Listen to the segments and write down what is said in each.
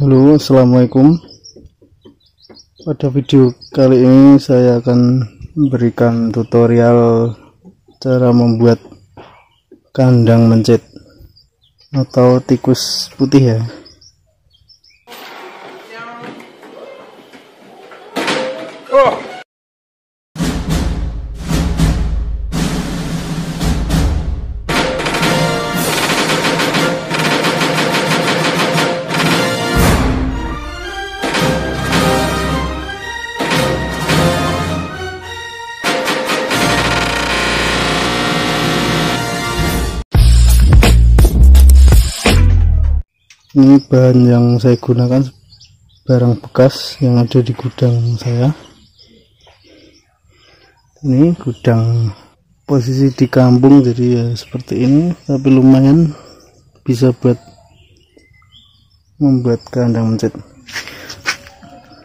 Halo assalamualaikum. Pada video kali ini saya akan memberikan tutorial cara membuat kandang mencit atau tikus putih ya ini bahan yang saya gunakan barang bekas yang ada di gudang saya. Ini gudang posisi di kampung jadi ya seperti ini tapi lumayan bisa buat membuat kandang mencet.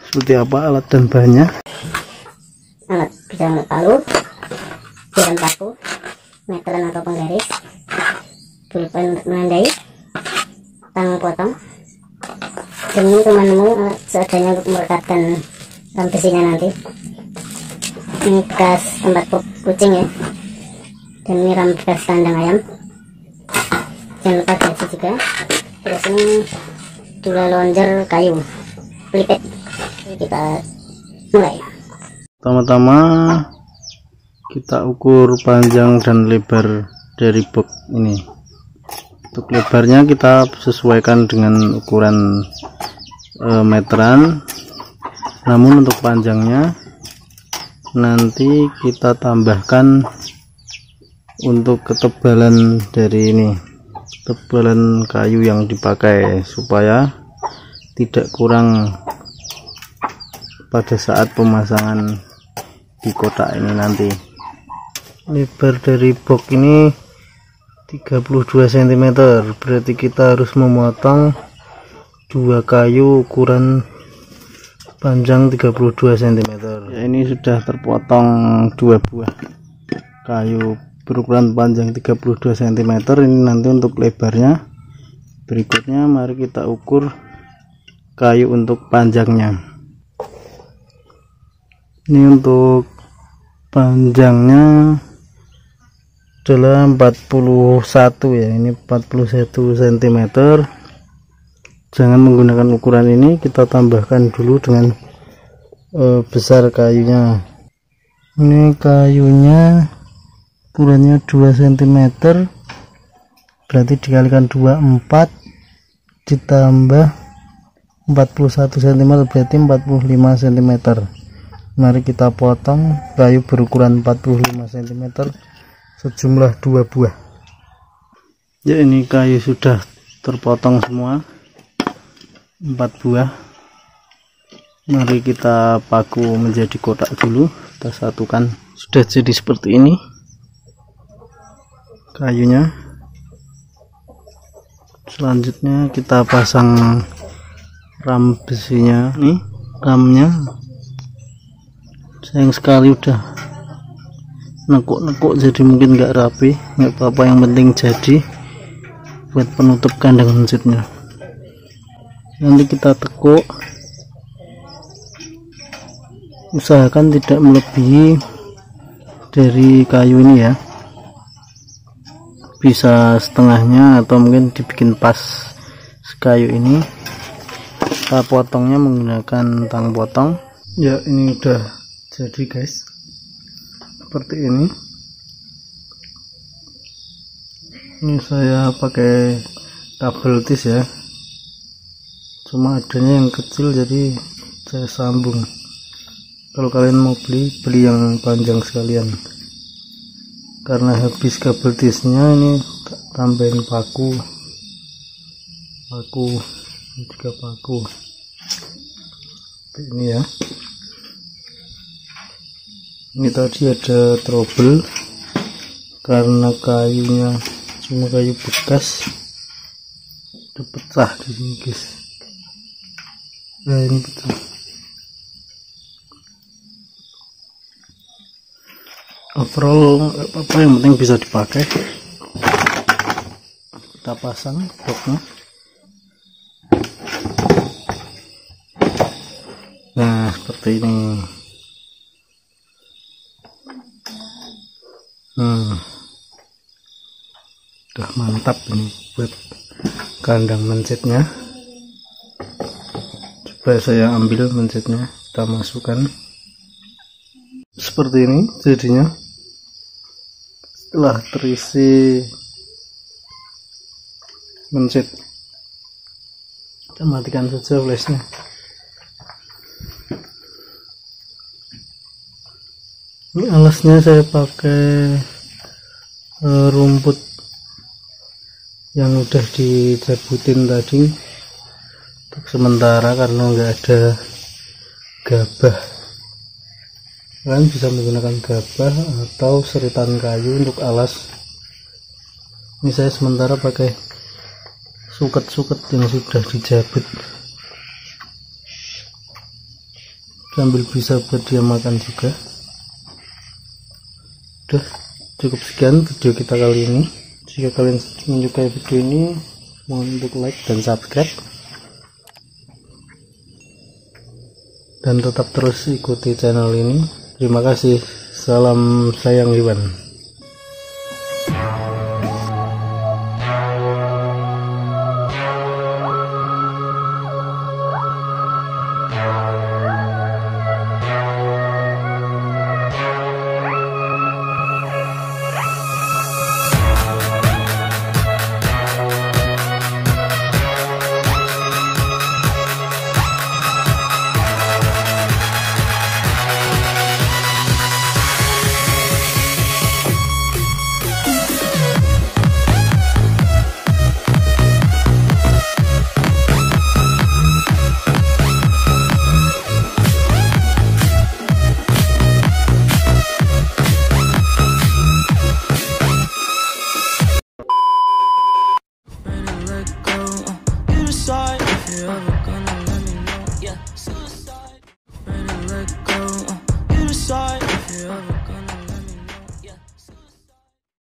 Seperti apa alat dan bahannya? Alat bisa palu jalan paku meteran atau penggaris pulpen untuk menandai potong. Dan ini teman-teman eh, seadanya untuk merekatkan ram besinya nanti. Ini bekas tempat kucing ya. Dan ini ram bekas kandang ayam. Jangan lupa gaji juga. Terus ini dua lonjer kayu pelipet kita mulai. Pertama-tama kita ukur panjang dan lebar dari box ini untuk lebarnya kita sesuaikan dengan ukuran e, meteran. Namun untuk panjangnya nanti kita tambahkan untuk ketebalan dari ini ketebalan kayu yang dipakai supaya tidak kurang pada saat pemasangan di kotak ini nanti. Lebar dari box ini 32 cm berarti kita harus memotong dua kayu ukuran panjang 32 cm ya, ini sudah terpotong dua buah kayu berukuran panjang 32 cm ini nanti untuk lebarnya. Berikutnya mari kita ukur kayu untuk panjangnya. Ini untuk panjangnya adalah 41 ya ini 41 cm jangan menggunakan ukuran ini kita tambahkan dulu dengan e, besar kayunya. Ini kayunya ukurannya 2 cm berarti dikalikan 24 ditambah 41 cm berarti 45 cm mari kita potong kayu berukuran 45 cm sejumlah dua buah. Ya ini kayu sudah terpotong semua. Empat buah. Mari kita paku menjadi kotak dulu. Kita satukan. Sudah jadi seperti ini kayunya. Selanjutnya kita pasang ram besinya nih ramnya. Sayang sekali udah nekuk-nekuk jadi mungkin nggak rapi nggak apa-apa yang penting jadi buat penutup kandang mencitnya nanti kita tekuk. Usahakan tidak melebihi dari kayu ini ya. Bisa setengahnya atau mungkin dibikin pas kayu ini. Kita potongnya menggunakan tang potong. Ya ini udah jadi guys seperti ini. Ini saya pakai kabel tis ya. Cuma adanya yang kecil jadi saya sambung. Kalau kalian mau beli beli yang panjang sekalian. Karena habis kabel tisnya ini tambahin paku. Paku juga paku. Ini ya ini tadi ada trouble karena kayunya cuma kayu bekas itu pecah di sini guys. Nah ini pecah. Overall apa-apa yang penting bisa dipakai. Kita pasang boxnya. Seperti ini hmm. Udah mantap ini buat kandang mencetnya. Coba saya ambil mencetnya kita masukkan. Seperti ini jadinya. Setelah terisi mencet kita matikan saja flashnya ini alasnya saya pakai uh, rumput yang udah dicabutin tadi. Untuk sementara karena nggak ada gabah. Kalian bisa menggunakan gabah atau seritan kayu untuk alas. Ini saya sementara pakai suket-suket yang sudah dijabut sambil bisa buat dia makan juga udah cukup sekian video kita kali ini. Jika kalian menyukai video ini mohon untuk like dan subscribe. Dan tetap terus ikuti channel ini. Terima kasih. Salam sayang Iwan